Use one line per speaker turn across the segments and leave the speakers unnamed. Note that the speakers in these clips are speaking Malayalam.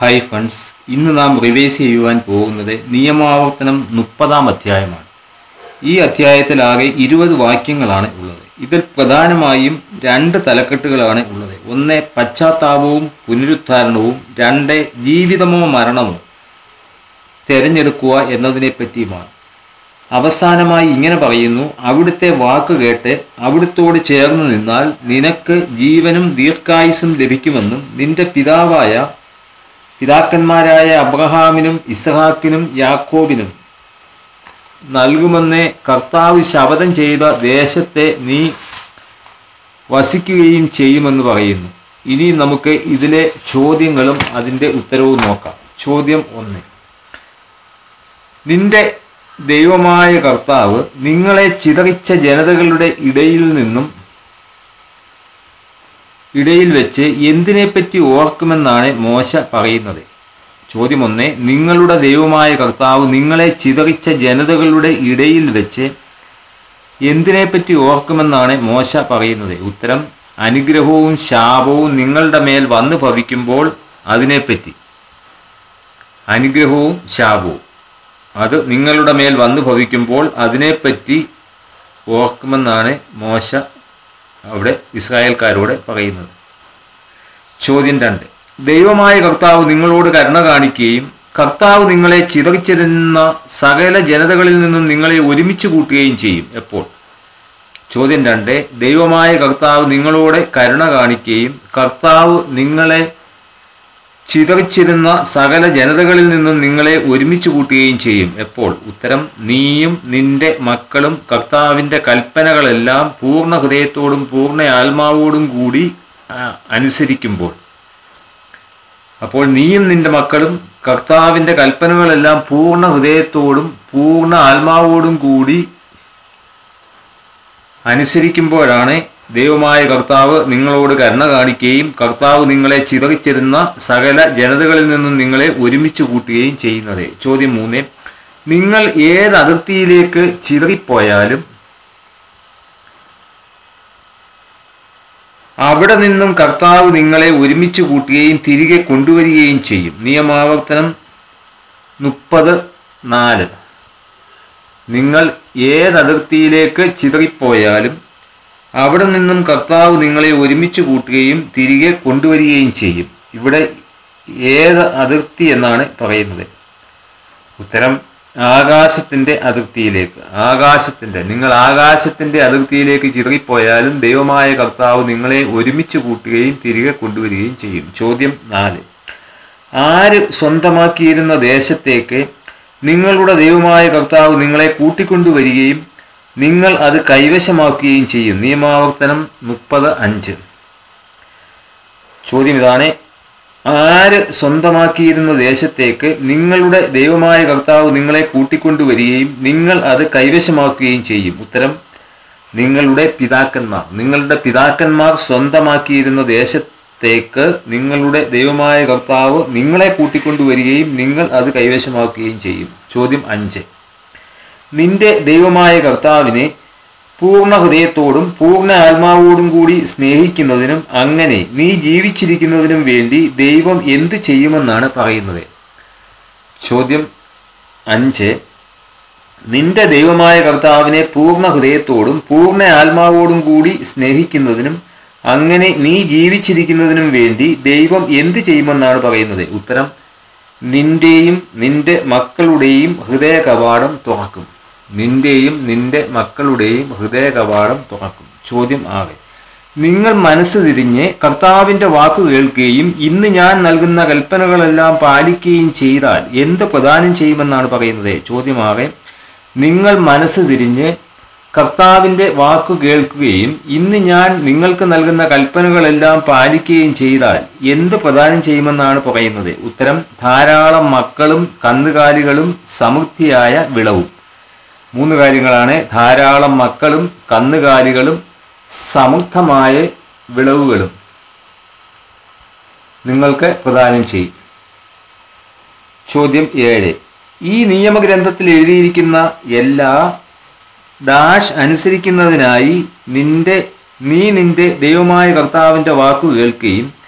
ഹായ് ഫ്രണ്ട്സ് ഇന്ന് നാം റിവൈസ് ചെയ്യുവാൻ പോകുന്നത് നിയമാവർത്തനം മുപ്പതാം അധ്യായമാണ്. ഈ അധ്യായത്തിലാകെ ഇരുപത് വാക്യങ്ങളാണ് ഉള്ളത്. ഇതിൽ പ്രധാനമായും രണ്ട് തലക്കെട്ടുകളാണ് ഉള്ളത്. ഒന്ന് പശ്ചാത്താപവും പുനരുദ്ധാരണവും. രണ്ട് ജീവിതമോ മരണമോ തിരഞ്ഞെടുക്കുക എന്നതിനെപ്പറ്റിയുമാണ്. അവസാനമായി ഇങ്ങനെ പറയുന്നു അവിടുത്തെ വാക്ക് കേട്ട് അവിടുത്തോട് ചേർന്ന് നിന്നാൽ നിനക്ക് ജീവനും ദീർഘായുസും ലഭിക്കുമെന്നും നിന്റെ പിതാവായ പിതാക്കന്മാരായ അബ്രഹാമിനും ഇസ്ഹാക്കിനും യാക്കോബിനും നൽകുമെന്ന് കർത്താവ് ശപഥം ചെയ്ത ദേശത്തെ നീ വസിക്കുകയും ചെയ്യുമെന്ന് പറയുന്നു. ഇനി നമുക്ക് ഇതിലെ ചോദ്യങ്ങളും അതിന്റെ ഉത്തരവും നോക്കാം. ചോദ്യം ഒന്ന്. നിന്റെ ദൈവമായ കർത്താവ് നിങ്ങളെ ചിതറിച്ച ജനതകളുടെ ഇടയിൽ നിന്നും ഇടയിൽ വെച്ച് എന്തിനെപ്പറ്റി ഓർക്കുമെന്നാണ് മോശ പറയുന്നത്. ചോദ്യം ഒന്ന് നിങ്ങളുടെ ദൈവമായ കർത്താവ് നിങ്ങളെ ചിതറിച്ച ജനതകളുടെ ഇടയിൽ വെച്ച് എന്തിനെപ്പറ്റി ഓർക്കുമെന്നാണ് മോശ പറയുന്നത്. ഉത്തരം അനുഗ്രഹവും ശാപവും നിങ്ങളുടെ മേൽ വന്നു ഭവിക്കുമ്പോൾ അതിനെപ്പറ്റി. അനുഗ്രഹവും ശാപവും. അത് നിങ്ങളുടെ മേൽ വന്നു ഭവിക്കുമ്പോൾ അതിനെപ്പറ്റി ഓർക്കുമെന്നാണ് മോശ അവിടെ ഇസ്രായേൽക്കാരോട് പറയുന്നത്. ചോദ്യം രണ്ട്. ദൈവമായ കർത്താവ് നിങ്ങളോട് കരുണ കാണിക്കുകയും കർത്താവ് നിങ്ങളെ ചിതറിച്ചിരുന്ന സകല ജനതകളിൽ നിന്നും നിങ്ങളെ ഒരുമിച്ച് കൂട്ടുകയും ചെയ്യും എപ്പോൾ? ചോദ്യം രണ്ട്. ദൈവമായ കർത്താവ് നിങ്ങളോട് കരുണ കാണിക്കുകയും കർത്താവ് നിങ്ങളെ ചിതറിച്ചിരുന്ന സകല ജനതകളിൽ നിന്നും നിങ്ങളെ ഒരുമിച്ച് കൂട്ടുകയും ചെയ്യും. എപ്പോൾ? ഉത്തരം നീയും നിന്റെ മക്കളും കർത്താവിന്റെ കൽപ്പനകളെല്ലാം പൂർണ ഹൃദയത്തോടും പൂർണ ആത്മാവോടും കൂടി അനുസരിക്കുമ്പോൾ. അപ്പോൾ നീയും നിന്റെ മക്കളും കർത്താവിന്റെ കൽപ്പനകളെല്ലാം പൂർണ ഹൃദയത്തോടും പൂർണ ആത്മാവോടും കൂടി അനുസരിക്കുമ്പോഴാണ് ദൈവമായ കർത്താവ് നിങ്ങളോട് കരുണ കാണിക്കുകയും കർത്താവ് നിങ്ങളെ ചിതറിച്ചിരുന്ന സകല ജനതകളിൽ നിന്നും നിങ്ങളെ ഒരുമിച്ച് കൂട്ടുകയും ചെയ്യുന്നത്. ചോദ്യം മൂന്ന്. നിങ്ങൾ ഏത് അതിർത്തിയിലേക്ക് ചിതറിപ്പോയാലും അവിടെ നിന്നും കർത്താവ് നിങ്ങളെ ഒരുമിച്ച് കൂട്ടുകയും തിരികെ കൊണ്ടുവരികയും ചെയ്യും. നിയമാവർത്തനം മുപ്പത് നാല്. നിങ്ങൾ ഏത് അതിർത്തിയിലേക്ക് ചിതറിപ്പോയാലും അവിടെ നിന്നും കർത്താവ് നിങ്ങളെ ഒരുമിച്ച് കൂട്ടുകയും തിരികെ കൊണ്ടുവരികയും ചെയ്യും. ഇവിടെ ഏത് അതിർത്തി എന്നാണ് പറയുന്നത്? ഉത്തരം ആകാശത്തിന്റെ അതിർത്തിയിലേക്ക്. ആകാശത്തിന്റെ നിങ്ങൾ ആകാശത്തിന്റെ അതിർത്തിയിലേക്ക് ചിതറിപ്പോയാലും ദൈവമായ കർത്താവ് നിങ്ങളെ ഒരുമിച്ച് കൂട്ടുകയും തിരികെ കൊണ്ടുവരികയും ചെയ്യും. ചോദ്യം നാല്. ആര് സ്വന്തമാക്കിയിരുന്ന ദേശത്തേക്ക് നിങ്ങളുടെ ദൈവമായ കർത്താവ് നിങ്ങളെ കൂട്ടിക്കൊണ്ടുവരികയും നിങ്ങൾ അത് കൈവശമാക്കുകയും ചെയ്യും. നിയമാവർത്തനം മുപ്പത് അഞ്ച്. ചോദ്യം ഇതാണ്. ആര് സ്വന്തമാക്കിയിരുന്ന ദേശത്തേക്ക് നിങ്ങളുടെ ദൈവമായ കർത്താവ് നിങ്ങളെ കൂട്ടിക്കൊണ്ടുവരികയും നിങ്ങൾ അത് കൈവശമാക്കുകയും ചെയ്യും? ഉത്തരം നിങ്ങളുടെ പിതാക്കന്മാർ. നിങ്ങളുടെ പിതാക്കന്മാർ സ്വന്തമാക്കിയിരുന്ന ദേശത്തേക്ക് നിങ്ങളുടെ ദൈവമായ കർത്താവ് നിങ്ങളെ കൂട്ടിക്കൊണ്ടുവരികയും നിങ്ങൾ അത് കൈവശമാക്കുകയും ചെയ്യും. ചോദ്യം അഞ്ച്. നിന്റെ ദൈവമായ കർത്താവിനെ പൂർണ ഹൃദയത്തോടും പൂർണ ആത്മാവോടും കൂടി സ്നേഹിക്കുന്നതിനും അങ്ങനെ നീ ജീവിച്ചിരിക്കുന്നതിനും വേണ്ടി ദൈവം എന്തു ചെയ്യുമെന്നാണ് പറയുന്നത്. ചോദ്യം അഞ്ച്. നിന്റെ ദൈവമായ കർത്താവിനെ പൂർണ ഹൃദയത്തോടും പൂർണ ആത്മാവോടും കൂടി സ്നേഹിക്കുന്നതിനും അങ്ങനെ നീ ജീവിച്ചിരിക്കുന്നതിനും വേണ്ടി ദൈവം എന്തു ചെയ്യുമെന്നാണ് പറയുന്നത്. ഉത്തരം നിന്റെയും നിന്റെ മക്കളുടെയും ഹൃദയ കവാടം തുറക്കും. നിന്റെയും നിന്റെ മക്കളുടെയും ഹൃദയ കവാടം തുറക്കും. ചോദ്യം ആറ് നിങ്ങൾ മനസ്സ് തിരിഞ്ഞ് കർത്താവിന്റെ വാക്കു കേൾക്കുകയും ഇന്ന് ഞാൻ നൽകുന്ന കൽപ്പനകളെല്ലാം പാലിക്കുകയും ചെയ്താൽ എന്ത് പ്രദാനം ചെയ്യുമെന്നാണ് പറയുന്നത്? ചോദ്യമാകെ നിങ്ങൾ മനസ്സ് തിരിഞ്ഞ് കർത്താവിന്റെ വാക്കു കേൾക്കുകയും ഇന്ന് ഞാൻ നിങ്ങൾക്ക് നൽകുന്ന കൽപ്പനകളെല്ലാം പാലിക്കുകയും ചെയ്താൽ എന്ത് പ്രദാനം ചെയ്യുമെന്നാണ് പറയുന്നത്? ഉത്തരം ധാരാളം മക്കളും കന്നുകാലികളും സമൃദ്ധിയായ വിളവും. മൂന്ന് കാര്യങ്ങളാണ്. ധാരാളം മക്കളും കന്നുകാലികളും സമൃദ്ധമായ വിളവുകളും. നിങ്ങൾക്ക് പ്രദാനം ചെയ്യും. ചോദ്യം ഏഴ്. ഈ നിയമഗ്രന്ഥത്തിൽ എഴുതിയിരിക്കുന്ന എല്ലാ ഡാഷ് അനുസരിക്കുന്നതിനായി നിന്റെ നീ നിന്റെ ദൈവമായ കർത്താവിന്റെ വാക്കു കേൾക്കുകയും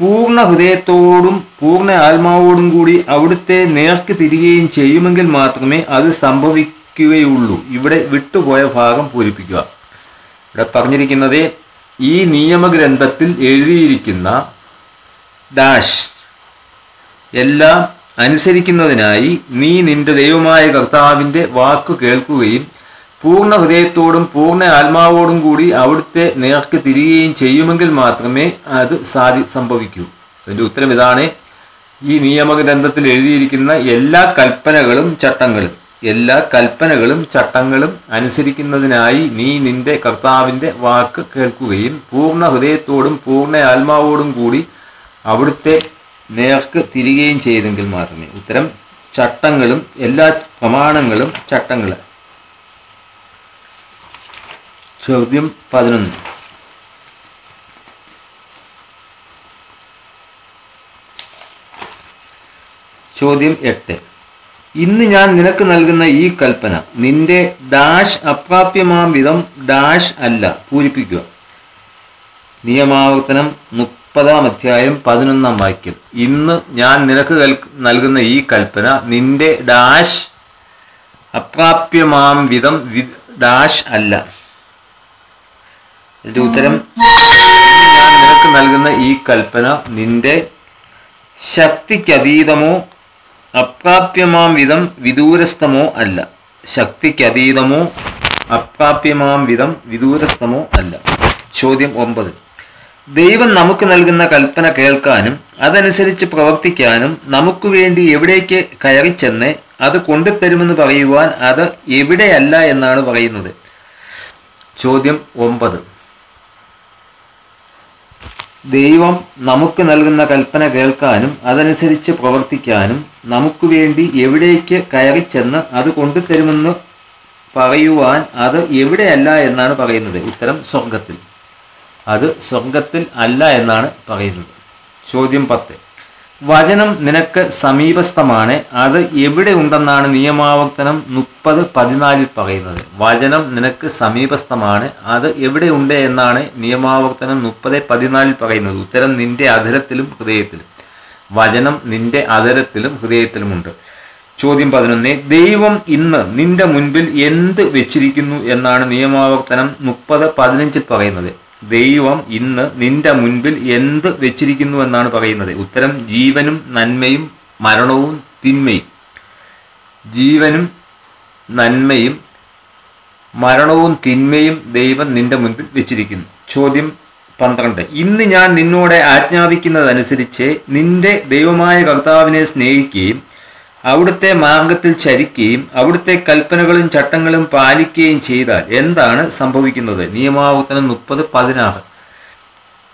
പൂർണ ഹൃദയത്തോടും പൂർണ ആത്മാവോടും കൂടി അവിടുത്തെ നേർക്ക് തിരികുകയും ചെയ്യുമെങ്കിൽ മാത്രമേ അത് സംഭവിക്കുകയുള്ളൂ. ഇവിടെ വിട്ടുപോയ ഭാഗം പൂരിപ്പിക്കുക. ഇവിടെ പറഞ്ഞിരിക്കുന്നത് ഈ നിയമഗ്രന്ഥത്തിൽ എഴുതിയിരിക്കുന്ന ഡാഷ്. എല്ലാം അനുസരിക്കുന്നതിനായി നീ നിന്റെ ദൈവമായ കർത്താവിന്റെ വാക്കു കേൾക്കുകയും പൂർണ ഹൃദയത്തോടും പൂർണ ആത്മാവോടും കൂടി അവിടുത്തെ നേർക്ക് തിരികുകയും ചെയ്യുമെങ്കിൽ മാത്രമേ അത് സാധി സംഭവിക്കൂ. അതിന്റെ ഉത്തരം ഇതാണ്. ഈ നിയമഗ്രന്ഥത്തിൽ എഴുതിയിരിക്കുന്ന എല്ലാ കൽപ്പനകളും ചട്ടങ്ങളും എല്ലാ കൽപ്പനകളും ചട്ടങ്ങളും അനുസരിക്കുന്നതിനായി നീ നിന്റെ കർത്താവിന്റെ വാക്ക് കേൾക്കുകയും പൂർണ ഹൃദയത്തോടും പൂർണ ആത്മാവോടും കൂടി അവിടുത്തെ നേർക്ക് തിരികുകയും ചെയ്തെങ്കിൽ മാത്രമേ ഉത്തരം ചട്ടങ്ങളും എല്ലാ പ്രമാണങ്ങളും ചട്ടങ്ങൾ ചോദ്യം പതിനൊന്ന്. ചോദ്യം എട്ട്. ഇന്ന് ഞാൻ നിനക്ക് നൽകുന്ന ഈ കൽപ്പന നിന്റെ ഡാഷ് അപ്രാപ്യമാം വിധം ഡാഷ് അല്ല പൂരിപ്പിക്കുക. നിയമാവർത്തനം മുപ്പതാം അധ്യായം പതിനൊന്നാം വാക്യം. ഇന്ന് ഞാൻ നിനക്ക് നൽകുന്ന ഈ കൽപ്പന നിന്റെ ഡാഷ് അപ്രാപ്യമാം വിധം ഡാഷ് അല്ല. ഇതിന്റെ ഉത്തരം. ഞാൻ നിനക്ക് നൽകുന്ന ഈ കൽപ്പന നിന്റെ ശക്തിക്കതീതമോ അപ്രാപ്യമാം വിധം വിദൂരസ്ഥമോ അല്ല. ശക്തിക്കതീതമോ അപ്രാപ്യമാം വിധം വിദൂരസ്ഥമോ അല്ല. ചോദ്യം ഒമ്പത്. ദൈവം നമുക്ക് നൽകുന്ന കൽപ്പന കേൾക്കാനും അതനുസരിച്ച് പ്രവർത്തിക്കാനും നമുക്ക് വേണ്ടി എവിടേക്ക് കയറിച്ചെന്ന് അത് കൊണ്ടുതരുമെന്ന് പറയുവാൻ അത് എവിടെയല്ല എന്നാണ് പറയുന്നത്. ചോദ്യം ഒമ്പത്. ദൈവം നമുക്ക് നൽകുന്ന കൽപ്പന കേൾക്കാനും അതനുസരിച്ച് പ്രവർത്തിക്കാനും നമുക്ക് വേണ്ടി എവിടേക്ക് കയറി ചെന്ന് അത് കൊണ്ടുതരുമെന്ന് പറയുവാൻ അത് എവിടെയല്ല എന്നാണ് പറയുന്നത്. ഉത്തരം സ്വർഗത്തിൽ അത് സ്വർഗത്തിൽ അല്ല എന്നാണ് പറയുന്നത്. ചോദ്യം പത്ത്. വചനം നിനക്ക് സമീപസ്ഥമാണ്. അത് എവിടെ ഉണ്ടെന്നാണ് നിയമാവർത്തനം മുപ്പത് പതിനാലിൽ പറയുന്നത്. വചനം നിനക്ക് സമീപസ്ഥമാണ്. അത് എവിടെ ഉണ്ട് എന്നാണ് നിയമാവർത്തനം മുപ്പത് പതിനാലിൽ പറയുന്നത്. ഉത്തരം നിന്റെ അധരത്തിലും ഹൃദയത്തിലും. വചനം നിന്റെ അധരത്തിലും ഹൃദയത്തിലുമുണ്ട്. ചോദ്യം പതിനൊന്ന്. ദൈവം ഇന്ന് നിന്റെ മുൻപിൽ എന്ത് വെച്ചിരിക്കുന്നു എന്നാണ് നിയമാവർത്തനം മുപ്പത് പതിനഞ്ചിൽ പറയുന്നത്. ദൈവം ഇന്ന് നിന്റെ മുൻപിൽ എന്ത് വെച്ചിരിക്കുന്നു എന്നാണ് പറയുന്നത്. ഉത്തരം ജീവനും നന്മയും മരണവും തിന്മയും. ജീവനും നന്മയും മരണവും തിന്മയും ദൈവം നിന്റെ മുൻപിൽ വെച്ചിരിക്കുന്നു. ചോദ്യം പന്ത്രണ്ട്. ഇന്ന് ഞാൻ നിന്നോട് ആജ്ഞാപിക്കുന്നതനുസരിച്ച് നിന്റെ ദൈവമായ കർത്താവിനെ സ്നേഹിക്കുകയും അവിടുത്തെ മാർഗത്തിൽ ചരിക്കുകയും അവിടുത്തെ കൽപ്പനകളും ചട്ടങ്ങളും പാലിക്കുകയും ചെയ്താൽ എന്താണ് സംഭവിക്കുന്നത്? നിയമാവർത്തനം മുപ്പത് പതിനാറ്.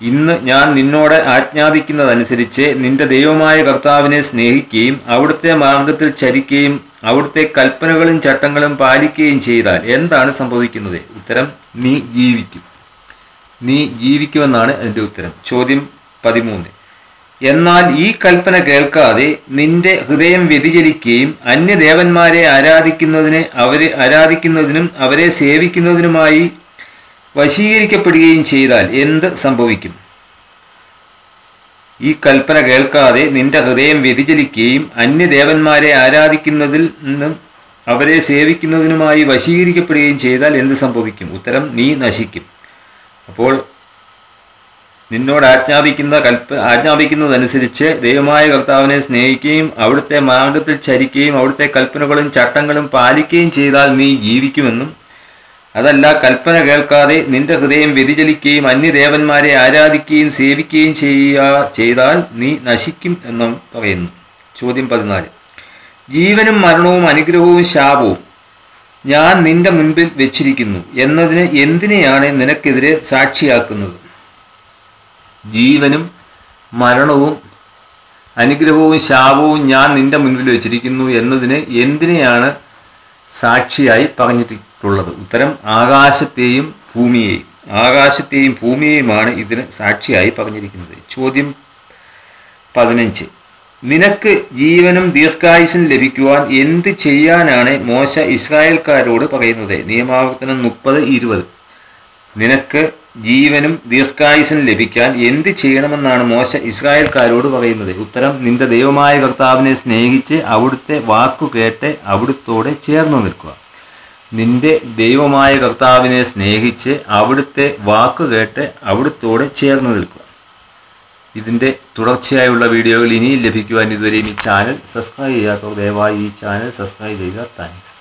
ഇന്ന് ഞാൻ നിന്നോട് ആജ്ഞാപിക്കുന്നതനുസരിച്ച് നിന്റെ ദൈവമായ കർത്താവിനെ സ്നേഹിക്കുകയും അവിടുത്തെ മാർഗത്തിൽ ചരിക്കുകയും അവിടുത്തെ കൽപ്പനകളും ചട്ടങ്ങളും പാലിക്കുകയും ചെയ്താൽ എന്താണ് സംഭവിക്കുന്നത്? ഉത്തരം നീ ജീവിക്കും. നീ ജീവിക്കുമെന്നാണ് അതിന്റെ ഉത്തരം. ചോദ്യം പതിമൂന്ന്. എന്നാൽ ഈ കൽപ്പന കേൾക്കാതെ നിന്റെ ഹൃദയം വ്യതിചലിക്കുകയും അന്യദേവന്മാരെ ആരാധിക്കുന്നതിന് അവരെ ആരാധിക്കുന്നതിനും അവരെ സേവിക്കുന്നതിനുമായി വശീകരിക്കപ്പെടുകയും ചെയ്താൽ എന്ത് സംഭവിക്കും? ഈ കൽപ്പന കേൾക്കാതെ നിന്റെ ഹൃദയം വ്യതിചലിക്കുകയും അന്യദേവന്മാരെ ആരാധിക്കുന്നതിൽ നിന്നും അവരെ സേവിക്കുന്നതിനുമായി വശീകരിക്കപ്പെടുകയും ചെയ്താൽ എന്ത് സംഭവിക്കും? ഉത്തരം നീ നശിക്കും. അപ്പോൾ നിന്നോട് ആജ്ഞാപിക്കുന്ന കൽപ്പ ആജ്ഞാപിക്കുന്നതനുസരിച്ച് ദൈവമായ കർത്താവിനെ സ്നേഹിക്കുകയും അവിടുത്തെ മാർഗത്തിൽ ചരിക്കുകയും അവിടുത്തെ കൽപ്പനകളും ചട്ടങ്ങളും പാലിക്കുകയും ചെയ്താൽ നീ ജീവിക്കുമെന്നും അതല്ല കൽപ്പന കേൾക്കാതെ നിന്റെ ഹൃദയം വ്യതിചലിക്കുകയും അന്യദേവന്മാരെ ആരാധിക്കുകയും സേവിക്കുകയും ചെയ്യാ ചെയ്താൽ നീ നശിക്കും എന്നും പറയുന്നു. ചോദ്യം പതിനാല്. ജീവനും മരണവും അനുഗ്രഹവും ശാപവും ഞാൻ നിന്റെ മുൻപിൽ വെച്ചിരിക്കുന്നു. എന്നതിന് എന്തിനെയാണ് നിനക്കെതിരെ സാക്ഷിയാക്കുന്നത്? ജീവനും മരണവും അനുഗ്രഹവും ശാപവും ഞാൻ നിന്റെ മുൻപിൽ വെച്ചിരിക്കുന്നു എന്നതിന് എന്തിനെയാണ് സാക്ഷിയായി പറഞ്ഞിട്ടുള്ളത്? ഉത്തരം ആകാശത്തെയും ഭൂമിയെയും. ആകാശത്തെയും ഭൂമിയെയുമാണ് ഇതിന് സാക്ഷിയായി പറഞ്ഞിരിക്കുന്നത്. ചോദ്യം പതിനഞ്ച്. നിനക്ക് ജീവനും ദീർഘായുസും ലഭിക്കുവാൻ എന്ത് ചെയ്യാനാണ് മോശ ഇസ്രായേൽക്കാരോട് പറയുന്നത്? നിയമാവർത്തനം മുപ്പത് ഇരുപത്. നിനക്ക് ജീവനും ദീർഘായുസിനും ലഭിക്കാൻ എന്ത് ചെയ്യണമെന്നാണ് മോശ ഇസ്രായേൽക്കാരോട് പറയുന്നത്. ഉത്തരം നിന്റെ ദൈവമായ കർത്താവിനെ സ്നേഹിച്ച് അവിടുത്തെ വാക്കു കേട്ട് അവിടുത്തോടെ ചേർന്ന് നിൽക്കുക. നിന്റെ ദൈവമായ കർത്താവിനെ സ്നേഹിച്ച് അവിടുത്തെ വാക്കു കേട്ട് അവിടുത്തോടെ ചേർന്ന് നിൽക്കുക. ഇതിന്റെ തുടർച്ചയായുള്ള വീഡിയോകൾ ഇനിയും ലഭിക്കുവാൻ ഇതുവരെയും ഈ ചാനൽ സബ്സ്ക്രൈബ് ചെയ്യാത്തവർ ദയവായി ഈ ചാനൽ സബ്സ്ക്രൈബ് ചെയ്യുക. താങ്ക്സ്.